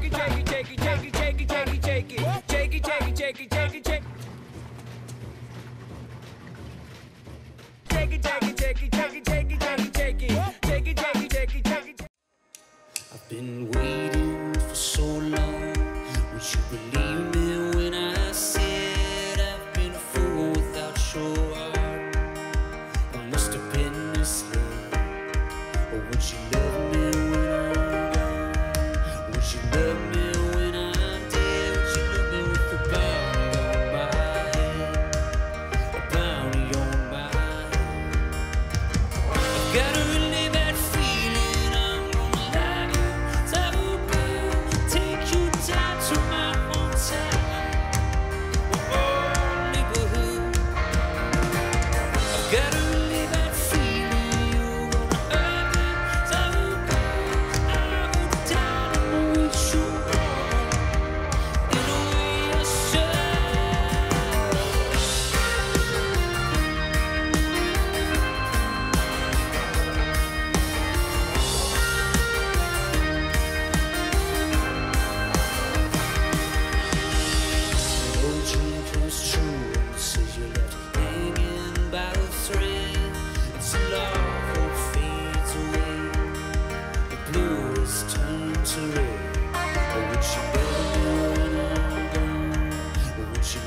shake it, shake it, shake it, shake it, shake it, shake it, shake it, shake it, shake it, shake it, shake it, shake. Shake it, shake it, shake it, shake it, shake it, shake it, shake it, shake it, shake it, shake it, shake it. I've been waiting for so long. Would you believe me when I said I've been a fool without your heart? I must have been misled. Or would you love Get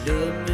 love me